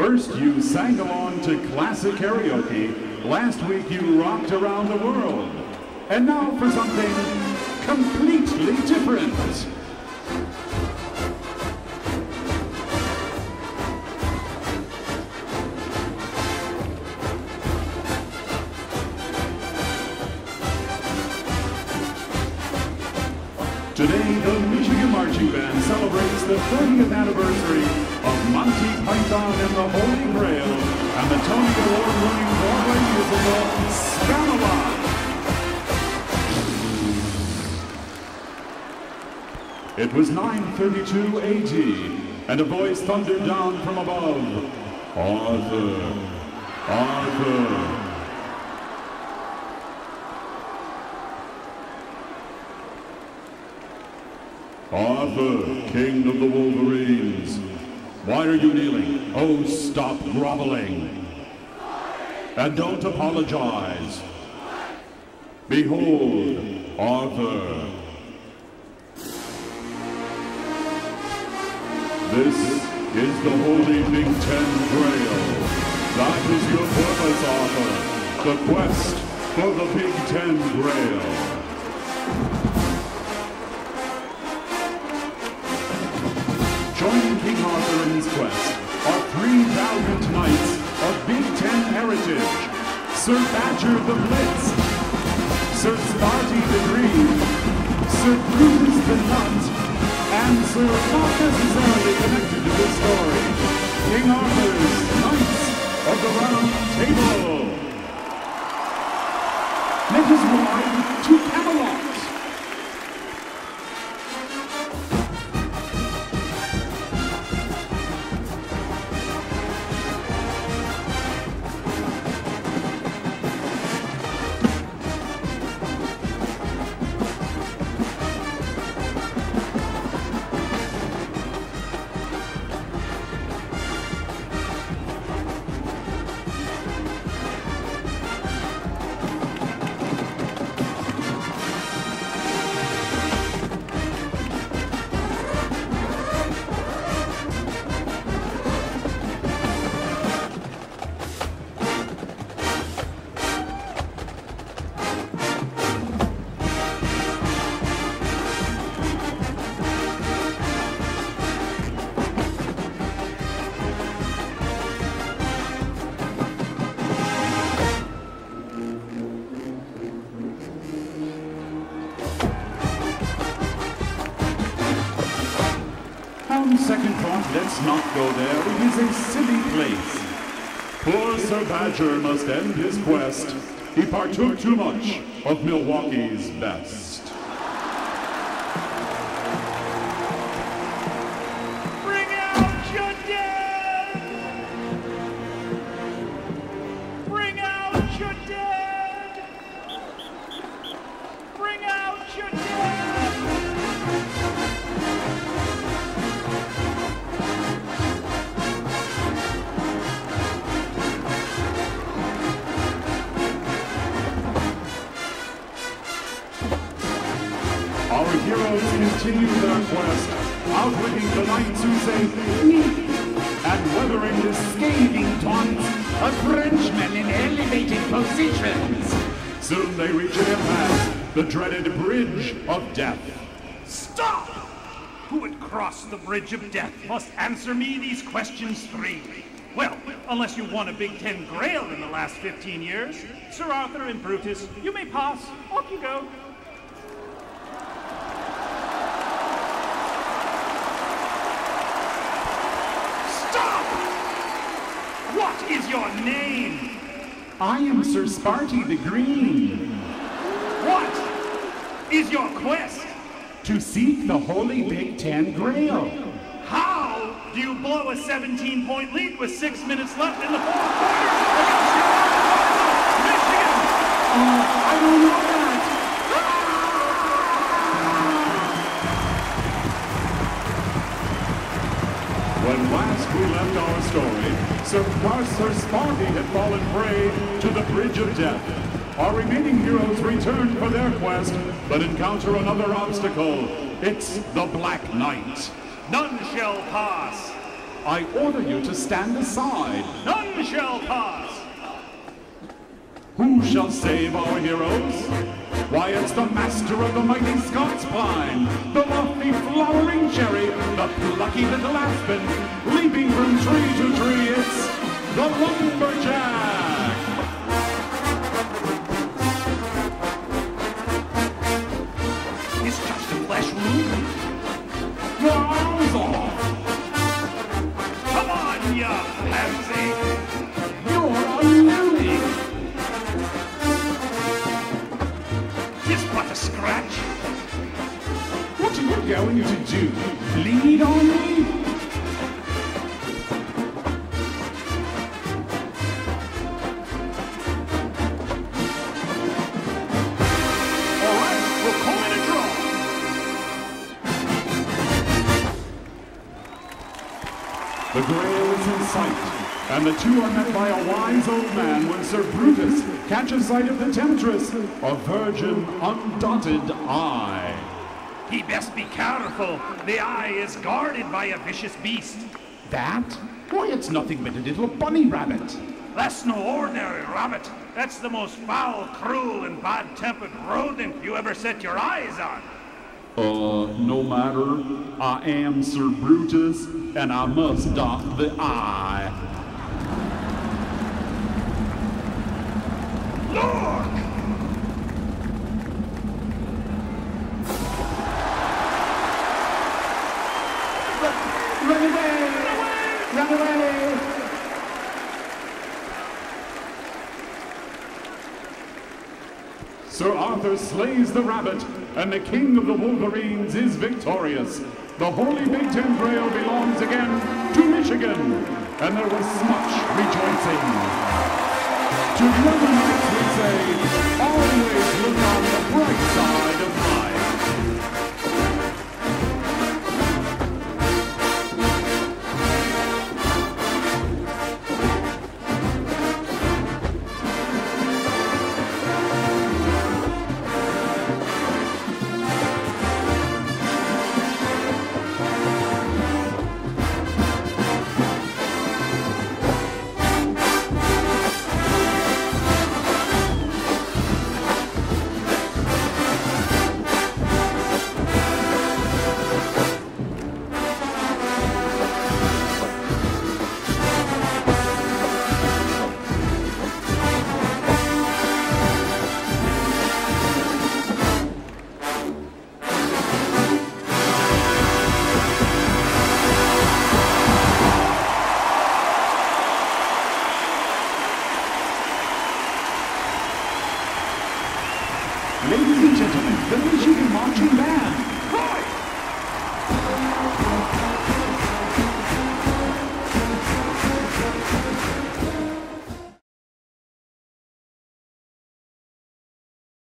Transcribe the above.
First, you sang along to classic karaoke. Last week, you rocked around the world. And now for something completely different. Today, the Marching Band celebrates the 30th anniversary of Monty Python and the Holy Grail and the Tony Award-winning Broadway musical Spamalot. It was 932 AD, and a voice thundered down from above. Arthur, Arthur. Arthur, king of the Wolverines. Why are you kneeling? Oh, stop groveling. And don't apologize. Behold, Arthur. This is the Holy Big Ten Grail. That is your purpose, Arthur. The quest for the Big Ten Grail. Sir Badger the Blitz, Sir Sparty the Green, Sir Brutus the Nut, and Sir not necessarily connected to this story, King Arthur's Knights of the Round Table. Let us ride to Camelot. Let's not go there. It is a silly place. Poor Sir Badger must end his quest. He partook too much of Milwaukee's best. Our heroes continue their quest, outwitting the knights who say "Meek," and weathering the scathing taunts of Frenchmen in elevated positions. Soon they reach an impasse, the dreaded Bridge of Death. Stop! Who would cross the bridge of death must answer me these questions three. Well, unless you won a Big Ten Grail in the last 15 years. Sir Arthur and Brutus, you may pass. Off you go. Stop! What is your name? I am Sir Sparty the Green, What is your quest? to seek the Holy Big Ten Grail. How do you blow a 17 point lead with six minutes left in the fourth quarter against your Michigan? Story, Sir Sir Sparty had fallen prey to the Bridge of Death. Our remaining heroes return for their quest, but encounter another obstacle. It's the Black Knight. None shall pass. I order you to stand aside. None shall pass. Who shall save our heroes? Why, it's the master of the mighty Scots pine, the lofty flowering cherry, the plucky little aspen, tree to tree. It's the lumberjack. It's just a flesh wound. Wowza! Come on, you pansy. You're beauty! Just but a scratch. What are you going to do? Bleed on me? The Grail is in sight, and the two are met by a wise old man when Sir Brutus catches sight of the temptress, a virgin, undaunted eye. He best be careful. The eye is guarded by a vicious beast. That? Why, it's nothing but a little bunny rabbit. That's no ordinary rabbit. That's the most foul, cruel, and bad-tempered rodent you ever set your eyes on. Uh, no matter. I am Sir Brutus, and I must dock the eye. Look! Run away! Run away! Sir Arthur slays the rabbit, and the king of the Wolverines is victorious. The Holy Big Ten Grail belongs again to Michigan, and there was much rejoicing. To the we say, always look on the bright side of life. Ladies and gentlemen, the Michigan Marching Band.